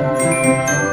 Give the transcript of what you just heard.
Música